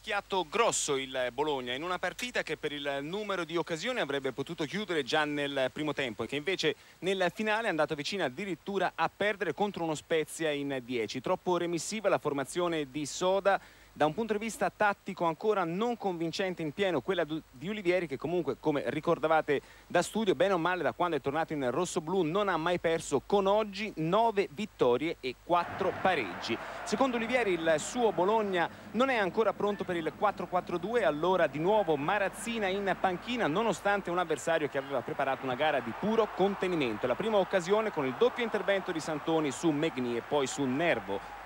Schiatto grosso il Bologna in una partita che per il numero di occasioni avrebbe potuto chiudere già nel primo tempo e che invece nel finale è andato vicino addirittura a perdere contro uno Spezia in 10. Troppo remissiva la formazione di Soda da un punto di vista tattico ancora non convincente in pieno quella di Olivieri che comunque come ricordavate da studio bene o male da quando è tornato in rosso-blu non ha mai perso con oggi 9 vittorie e 4 pareggi. Secondo Olivieri il suo Bologna non è ancora pronto per il 4-4-2 allora di nuovo Marazzina in panchina nonostante un avversario che aveva preparato una gara di puro contenimento. La prima occasione con il doppio intervento di Santoni su Megni e poi su Nervo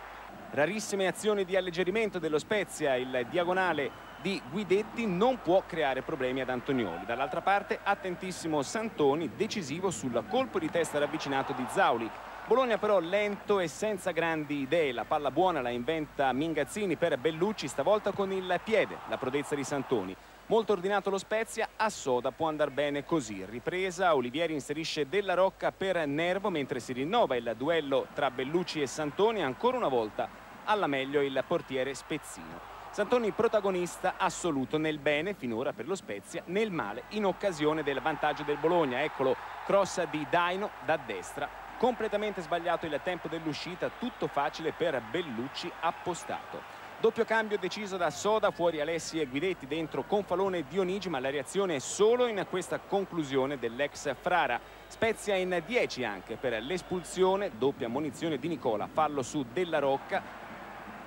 rarissime azioni di alleggerimento dello Spezia, il diagonale di Guidetti non può creare problemi ad Antonioli. Dall'altra parte attentissimo Santoni, decisivo sul colpo di testa ravvicinato di Zauli. Bologna però lento e senza grandi idee, la palla buona la inventa Mingazzini per Bellucci, stavolta con il piede, la prodezza di Santoni. Molto ordinato lo Spezia, a Soda può andare bene così. Ripresa, Olivieri inserisce Della Rocca per Nervo mentre si rinnova il duello tra Bellucci e Santoni ancora una volta alla meglio il portiere Spezzino. Santoni protagonista assoluto nel bene finora per lo Spezia, nel male in occasione del vantaggio del Bologna. Eccolo, cross di Daino da destra, completamente sbagliato il tempo dell'uscita, tutto facile per Bellucci appostato. Doppio cambio deciso da Soda, fuori Alessi e Guidetti, dentro Confalone e Dionigi, ma la reazione è solo in questa conclusione dell'ex Frara. Spezia in 10 anche per l'espulsione, doppia munizione di Nicola, fallo su Della Rocca,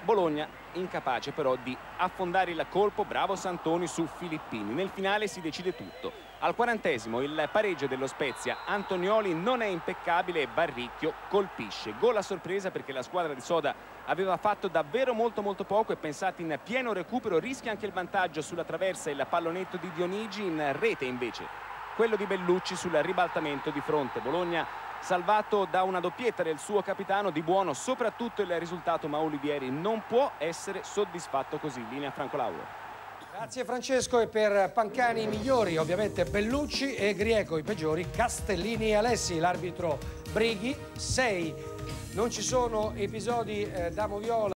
Bologna incapace però di affondare il colpo, bravo Santoni su Filippini. Nel finale si decide tutto. Al quarantesimo il pareggio dello Spezia, Antonioli non è impeccabile e Barricchio colpisce. Gol a sorpresa perché la squadra di Soda aveva fatto davvero molto molto poco e pensate in pieno recupero, rischia anche il vantaggio sulla traversa il pallonetto di Dionigi in rete invece. Quello di Bellucci sul ribaltamento di fronte. Bologna salvato da una doppietta del suo capitano di buono soprattutto il risultato ma Olivieri non può essere soddisfatto così. Linea Franco Lauro. Grazie Francesco. E per Pancani i migliori ovviamente Bellucci e Grieco i peggiori Castellini e Alessi l'arbitro Brighi 6 non ci sono episodi eh, da Moviola